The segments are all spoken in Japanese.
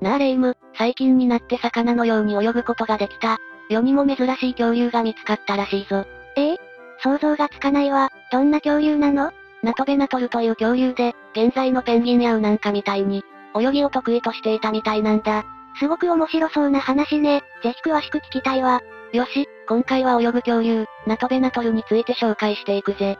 なあレイム、最近になって魚のように泳ぐことができた。世にも珍しい恐竜が見つかったらしいぞ。え？え想像がつかないわ。どんな恐竜なの？ナトベナトルという恐竜で、現在のペンギンやウなんかみたいに、泳ぎを得意としていたみたいなんだ。すごく面白そうな話ね。ぜひ詳しく聞きたいわ。よし、今回は泳ぐ恐竜、ナトベナトルについて紹介していくぜ。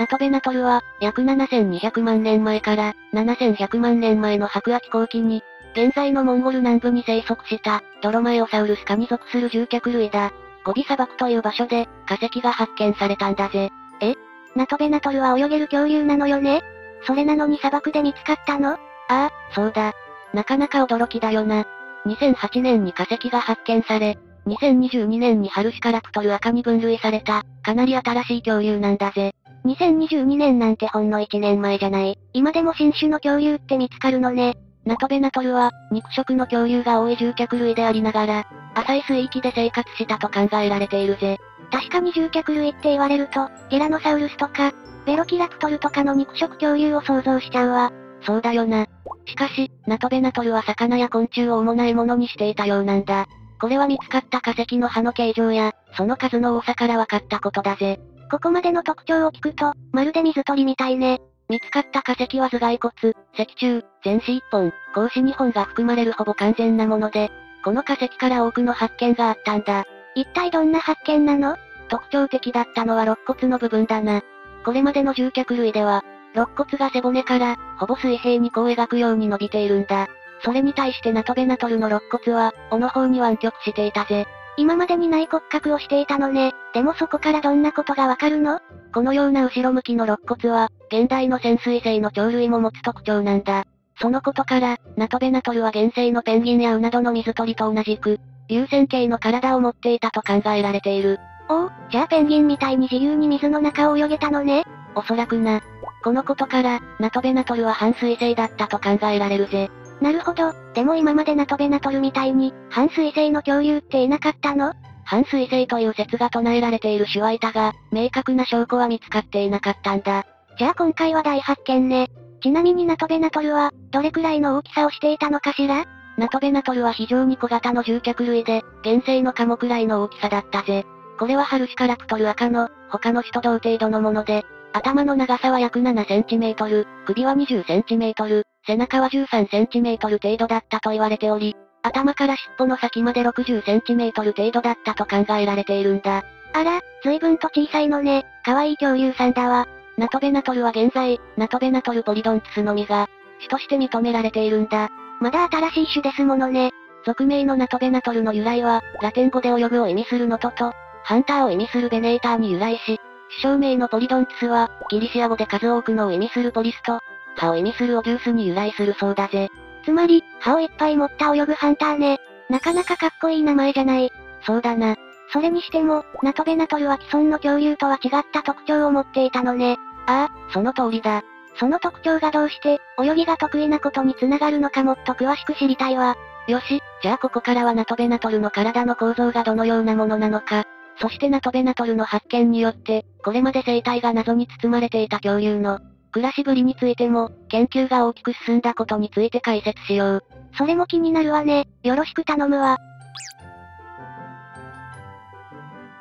ナトベナトルは、約7200万年前から7100万年前の白亜紀後期に、現在のモンゴル南部に生息した、ドロマエオサウルス科に属する獣脚類だ。ゴビ砂漠という場所で、化石が発見されたんだぜ。え？ナトベナトルは泳げる恐竜なのよね？それなのに砂漠で見つかったの？ああ、そうだ。なかなか驚きだよな。2008年に化石が発見され、2022年にハルシカラプトル赤に分類された、かなり新しい恐竜なんだぜ。2022年なんてほんの1年前じゃない。今でも新種の恐竜って見つかるのね。ナトベナトルは、肉食の恐竜が多い獣脚類でありながら、浅い水域で生活したと考えられているぜ。確かに獣脚類って言われると、ティラノサウルスとか、ベロキラプトルとかの肉食恐竜を想像しちゃうわ。そうだよな。しかし、ナトベナトルは魚や昆虫を主な獲物にしていたようなんだ。これは見つかった化石の葉の形状や、その数の多さから分かったことだぜ。ここまでの特徴を聞くと、まるで水鳥みたいね。見つかった化石は頭蓋骨、脊柱、前肢1本、後肢2本が含まれるほぼ完全なもので、この化石から多くの発見があったんだ。一体どんな発見なの？特徴的だったのは肋骨の部分だな。これまでの獣脚類では、肋骨が背骨から、ほぼ水平にこう描くように伸びているんだ。それに対してナトベナトルの肋骨は、尾の方に湾曲していたぜ。今までにない骨格をしていたのね。でもそこからどんなことがわかるの？このような後ろ向きの肋骨は、現代の潜水性の鳥類も持つ特徴なんだ。そのことから、ナトベナトルは現世のペンギンやウなどの水鳥と同じく、流線形の体を持っていたと考えられている。おお、じゃあペンギンみたいに自由に水の中を泳げたのねおそらくな。このことから、ナトベナトルは半水生だったと考えられるぜ。なるほど。でも今までナトベナトルみたいに、半水生の恐竜っていなかったの？半水生という説が唱えられている種はいたが、明確な証拠は見つかっていなかったんだ。じゃあ今回は大発見ね。ちなみにナトベナトルは、どれくらいの大きさをしていたのかしら？ナトベナトルは非常に小型の獣脚類で、原生のカモくらいの大きさだったぜ。これはハルシカラプトル赤の、他の人同程度のもので、頭の長さは約7センチメートル、首は20センチメートル、背中は13センチメートル程度だったと言われており、頭から尻尾の先まで60センチメートル程度だったと考えられているんだ。あら、随分と小さいのね。可愛い恐竜さんだわ。ナトベナトルは現在、ナトベナトルポリドンツスのみが、種として認められているんだ。まだ新しい種ですものね。俗名のナトベナトルの由来は、ラテン語で泳ぐを意味するノトと、ハンターを意味するベネーターに由来し、種名のポリドンツスは、ギリシア語で数多くのを意味するポリスと、歯を意味するオデュースに由来するそうだぜ。つまり、歯をいっぱい持った泳ぐハンターね。なかなかかっこいい名前じゃない。そうだな。それにしても、ナトベナトルは既存の恐竜とは違った特徴を持っていたのね。ああ、その通りだ。その特徴がどうして、泳ぎが得意なことにつながるのかもっと詳しく知りたいわ。よし、じゃあここからはナトベナトルの体の構造がどのようなものなのか、そしてナトベナトルの発見によって、これまで生態が謎に包まれていた恐竜の、暮らしぶりについても、研究が大きく進んだことについて解説しよう。それも気になるわね。よろしく頼むわ。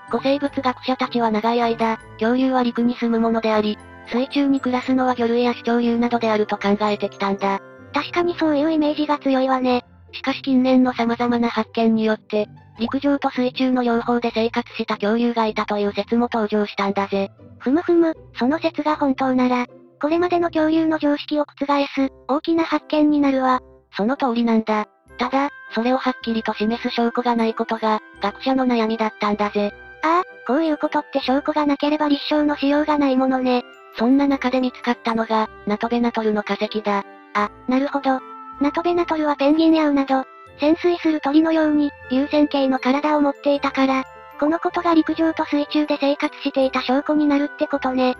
古生物学者たちは長い間、恐竜は陸に住むものであり、水中に暮らすのは魚類や視竜などであると考えてきたんだ。確かにそういうイメージが強いわね。しかし近年の様々な発見によって、陸上と水中の両方で生活した恐竜がいたという説も登場したんだぜ。ふむふむ、その説が本当なら、これまでの恐竜の常識を覆す、大きな発見になるわ。その通りなんだ。ただ、それをはっきりと示す証拠がないことが、学者の悩みだったんだぜ。ああ、こういうことって証拠がなければ立証のしようがないものね。そんな中で見つかったのが、ナトベナトルの化石だ。あ、なるほど。ナトベナトルはペンギンやウなど、潜水する鳥のように、流線形の体を持っていたから、このことが陸上と水中で生活していた証拠になるってことね。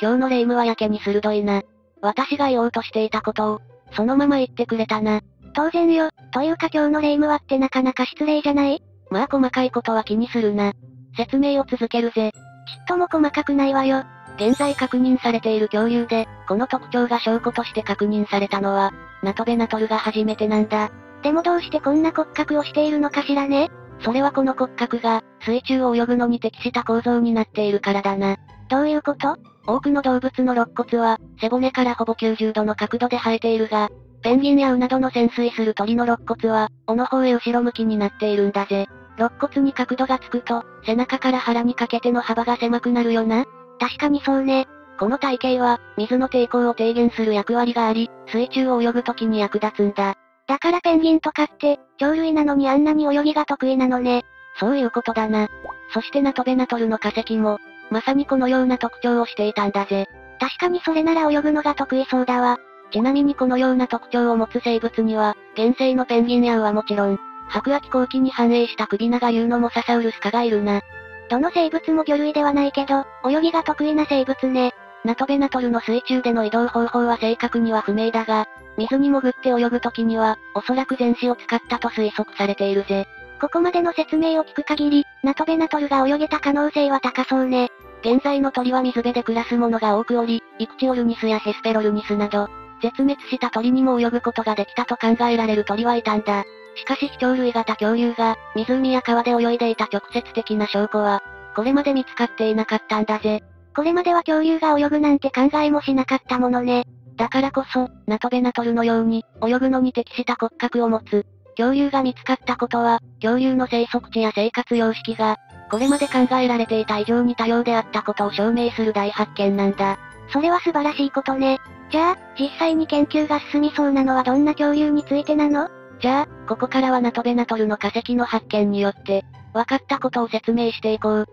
今日の霊夢はやけに鋭いな。私が言おうとしていたことを、そのまま言ってくれたな。当然よ、というか今日の霊夢はってなかなか失礼じゃない？まあ細かいことは気にするな。説明を続けるぜ。ちっとも細かくないわよ。現在確認されている恐竜で、この特徴が証拠として確認されたのは、ナトベナトルが初めてなんだ。でもどうしてこんな骨格をしているのかしらね？それはこの骨格が、水中を泳ぐのに適した構造になっているからだな。どういうこと？多くの動物の肋骨は、背骨からほぼ90度の角度で生えているが、ペンギンやウナどの潜水する鳥の肋骨は、尾の方へ後ろ向きになっているんだぜ。肋骨に角度がつくと、背中から腹にかけての幅が狭くなるよな？確かにそうね。この体型は、水の抵抗を低減する役割があり、水中を泳ぐ時に役立つんだ。だからペンギンとかって、鳥類なのにあんなに泳ぎが得意なのね。そういうことだな。そしてナトベナトルの化石も、まさにこのような特徴をしていたんだぜ。確かにそれなら泳ぐのが得意そうだわ。ちなみにこのような特徴を持つ生物には、原生のペンギンやウはもちろん、白亜紀後期に繁栄した首長竜のモササウルス科がいるな。どの生物も魚類ではないけど、泳ぎが得意な生物ね。ナトベナトルの水中での移動方法は正確には不明だが、水に潜って泳ぐ時には、おそらく前肢を使ったと推測されているぜ。ここまでの説明を聞く限り、ナトベナトルが泳げた可能性は高そうね。現在の鳥は水辺で暮らすものが多くおり、イクチオルニスやヘスペロルニスなど、絶滅した鳥にも泳ぐことができたと考えられる鳥はいたんだ。しかし飛鳥類型恐竜が、湖や川で泳いでいた直接的な証拠は、これまで見つかっていなかったんだぜ。これまでは恐竜が泳ぐなんて考えもしなかったものね。だからこそ、ナトベナトルのように、泳ぐのに適した骨格を持つ、恐竜が見つかったことは、恐竜の生息地や生活様式が、これまで考えられていた以上に多様であったことを証明する大発見なんだ。それは素晴らしいことね。じゃあ、実際に研究が進みそうなのはどんな恐竜についてなの？じゃあ、ここからはナトベナトルの化石の発見によって、分かったことを説明していこう。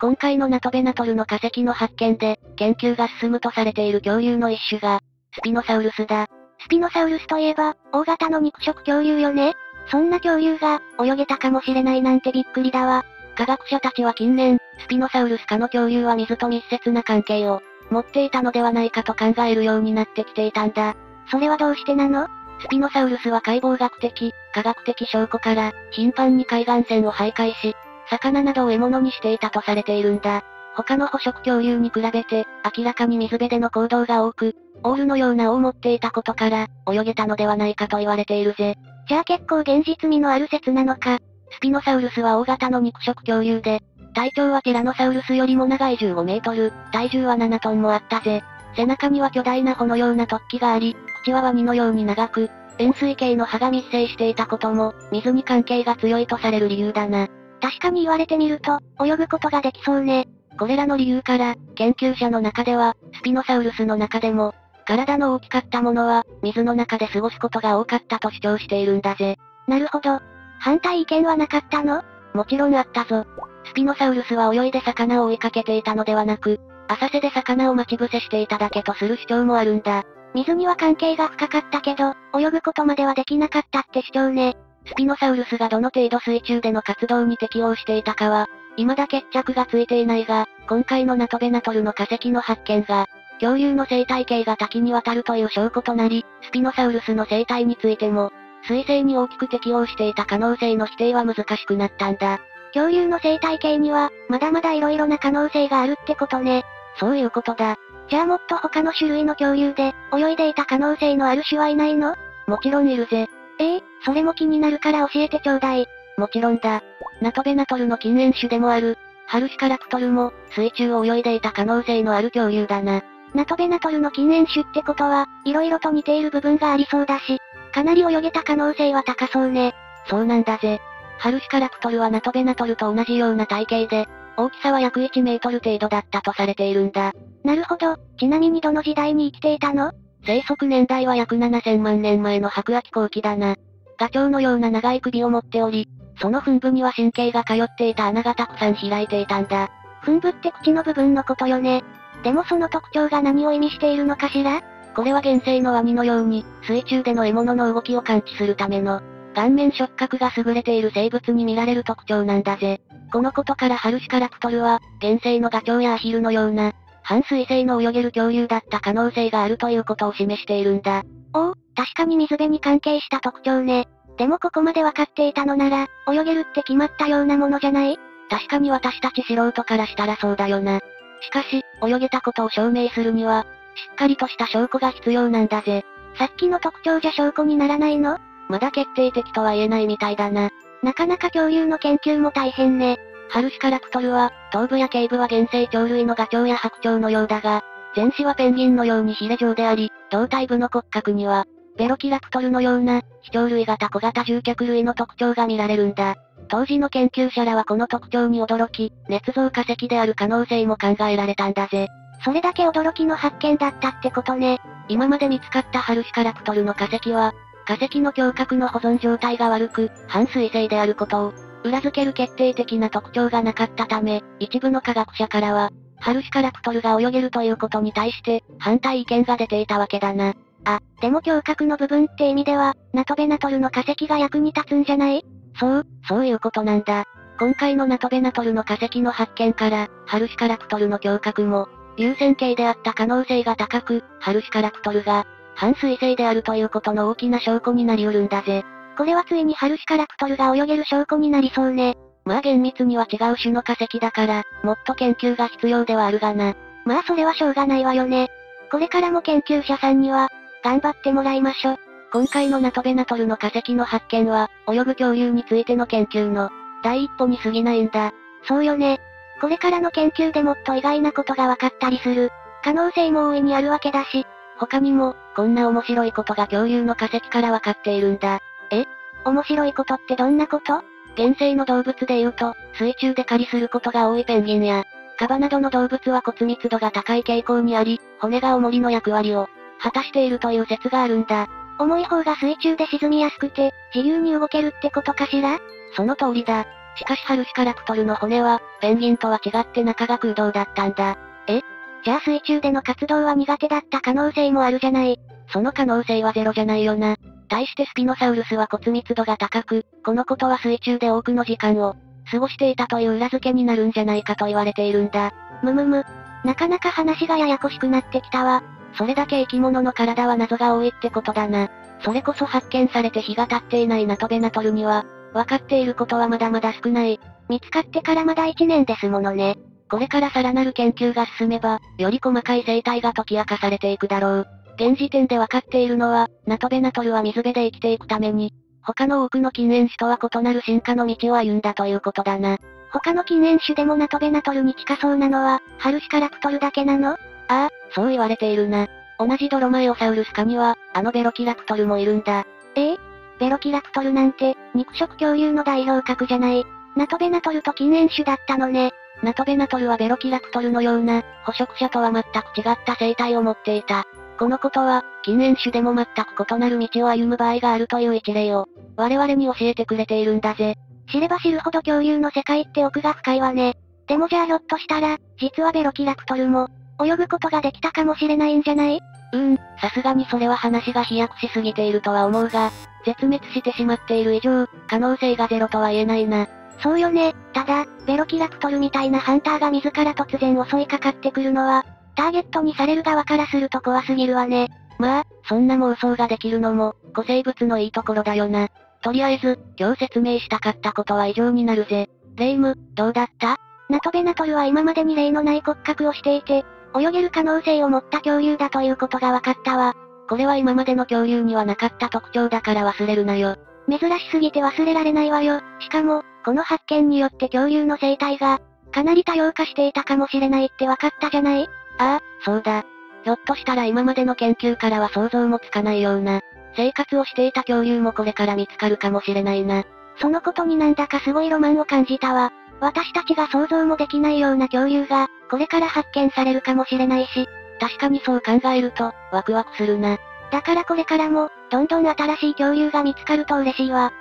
今回のナトベナトルの化石の発見で、研究が進むとされている恐竜の一種が、スピノサウルスだ。スピノサウルスといえば、大型の肉食恐竜よねそんな恐竜が、泳げたかもしれないなんてびっくりだわ。科学者たちは近年、スピノサウルス科の恐竜は水と密接な関係を、持っていたのではないかと考えるようになってきていたんだ。それはどうしてなの？スピノサウルスは解剖学的、科学的証拠から、頻繁に海岸線を徘徊し、魚などを獲物にしていたとされているんだ。他の捕食恐竜に比べて、明らかに水辺での行動が多く、オールのような尾を持っていたことから、泳げたのではないかと言われているぜ。じゃあ結構現実味のある説なのか。スピノサウルスは大型の肉食恐竜で、体長はティラノサウルスよりも長い15メートル、体重は7トンもあったぜ。背中には巨大な穂のような突起があり、口はワニのように長く、円錐形の歯が密生していたことも、水に関係が強いとされる理由だな。確かに言われてみると、泳ぐことができそうね。これらの理由から、研究者の中では、スピノサウルスの中でも、体の大きかったものは、水の中で過ごすことが多かったと主張しているんだぜ。なるほど。反対意見はなかったの？もちろんあったぞ。スピノサウルスは泳いで魚を追いかけていたのではなく、浅瀬で魚を待ち伏せしていただけとする主張もあるんだ。水には関係が深かったけど、泳ぐことまではできなかったって主張ね。スピノサウルスがどの程度水中での活動に適応していたかは、未だ決着がついていないが、今回のナトベナトルの化石の発見が、恐竜の生態系が多岐にわたるという証拠となり、スピノサウルスの生態についても、水生に大きく適応していた可能性の否定は難しくなったんだ。恐竜の生態系には、まだまだ色々な可能性があるってことね。そういうことだ。じゃあもっと他の種類の恐竜で、泳いでいた可能性のある種はいないの？もちろんいるぜ。ええー、それも気になるから教えてちょうだい。もちろんだ。ナトベナトルの禁煙種でもある、ハルシカラプトルも、水中を泳いでいた可能性のある恐竜だな。ナトベナトルの禁煙種ってことは、色々と似ている部分がありそうだし、かなり泳げた可能性は高そうね。そうなんだぜ。ハルシカラプトルはナトベナトルと同じような体型で、大きさは約1メートル程度だったとされているんだ。なるほど。ちなみにどの時代に生きていたの？生息年代は約7000万年前の白亜紀後期だな。ガチョウのような長い首を持っており、その墳部には神経が通っていた穴がたくさん開いていたんだ。墳部って口の部分のことよね。でもその特徴が何を意味しているのかしら？これは原生のワニのように、水中での獲物の動きを感知するための、顔面触覚が優れている生物に見られる特徴なんだぜ。このことからハルシカラプトルは、原生のガチョウやアヒルのような、半水生の泳げる恐竜だった可能性があるということを示しているんだ。おお、確かに水辺に関係した特徴ね。でもここまでわかっていたのなら、泳げるって決まったようなものじゃない？確かに私たち素人からしたらそうだよな。しかし、泳げたことを証明するには、しっかりとした証拠が必要なんだぜ。さっきの特徴じゃ証拠にならないの？まだ決定的とは言えないみたいだな。なかなか恐竜の研究も大変ね。ハルシカラプトルは、頭部や頸部は原生鳥類のガチョウや白鳥のようだが、前肢はペンギンのようにヒレ状であり、胴体部の骨格には、ベロキラプトルのような、非鳥類型小型獣脚類の特徴が見られるんだ。当時の研究者らはこの特徴に驚き、捏造化石である可能性も考えられたんだぜ。それだけ驚きの発見だったってことね。今まで見つかったハルシカラプトルの化石は、化石の胸郭の保存状態が悪く、半水性であることを、裏付ける決定的な特徴がなかったため、一部の科学者からは、ハルシカラプトルが泳げるということに対して、反対意見が出ていたわけだな。あ、でも胸郭の部分って意味では、ナトベナトルの化石が役に立つんじゃない？そう、そういうことなんだ。今回のナトベナトルの化石の発見から、ハルシカラプトルの胸郭も、流線形であった可能性が高く、ハルシカラプトルが、半水性であるということの大きな証拠になりうるんだぜ。これはついにハルシカラプトルが泳げる証拠になりそうね。まあ厳密には違う種の化石だから、もっと研究が必要ではあるがな。まあそれはしょうがないわよね。これからも研究者さんには、頑張ってもらいましょ。今回のナトベナトルの化石の発見は、泳ぐ恐竜についての研究の、第一歩に過ぎないんだ。そうよね。これからの研究でもっと意外なことが分かったりする。可能性も大いにあるわけだし。他にも、こんな面白いことが恐竜の化石から分かっているんだ。え？面白いことってどんなこと？原生の動物で言うと、水中で狩りすることが多いペンギンや、カバなどの動物は骨密度が高い傾向にあり、骨が重りの役割を果たしているという説があるんだ。重い方が水中で沈みやすくて、自由に動けるってことかしら？その通りだ。しかしハルシカラプトルの骨は、ペンギンとは違って中が空洞だったんだ。え？じゃあ水中での活動は苦手だった可能性もあるじゃない。その可能性はゼロじゃないよな。対してスピノサウルスは骨密度が高く、このことは水中で多くの時間を過ごしていたという裏付けになるんじゃないかと言われているんだ。むむむ。なかなか話がややこしくなってきたわ。それだけ生き物の体は謎が多いってことだな。それこそ発見されて日が経っていないナトベナトルには、分かっていることはまだまだ少ない。見つかってからまだ1年ですものね。これからさらなる研究が進めば、より細かい生態が解き明かされていくだろう。現時点で分かっているのは、ナトベナトルは水辺で生きていくために、他の多くの禁煙種とは異なる進化の道を歩んだということだな。他の禁煙種でもナトベナトルに近そうなのは、ハルシカラプトルだけなの？ああ、そう言われているな。同じドロマエオサウルス科には、あのベロキラプトルもいるんだ。ええ？ベロキラプトルなんて、肉食恐竜の代表格じゃない。ナトベナトルと禁煙種だったのね。ナトベナトルはベロキラプトルのような、捕食者とは全く違った生態を持っていた。このことは、禁煙種でも全く異なる道を歩む場合があるという一例を、我々に教えてくれているんだぜ。知れば知るほど恐竜の世界って奥が深いわね。でもじゃあひょっとしたら、実はベロキラプトルも、泳ぐことができたかもしれないんじゃない？うーん、さすがにそれは話が飛躍しすぎているとは思うが、絶滅してしまっている以上、可能性がゼロとは言えないな。そうよね。ただ、ベロキラプトルみたいなハンターが自ら突然襲いかかってくるのは、ターゲットにされる側からすると怖すぎるわね。まあ、そんな妄想ができるのも、古生物のいいところだよな。とりあえず、今日説明したかったことは以上になるぜ。レイム、どうだった？ナトベナトルは今までに例のない骨格をしていて、泳げる可能性を持った恐竜だということが分かったわ。これは今までの恐竜にはなかった特徴だから忘れるなよ。珍しすぎて忘れられないわよ。しかも、この発見によって恐竜の生態が、かなり多様化していたかもしれないって分かったじゃない？ああ、そうだ。ひょっとしたら今までの研究からは想像もつかないような、生活をしていた恐竜もこれから見つかるかもしれないな。そのことになんだかすごいロマンを感じたわ。私たちが想像もできないような恐竜が、これから発見されるかもしれないし、確かにそう考えると、ワクワクするな。だからこれからも、どんどん新しい恐竜が見つかると嬉しいわ。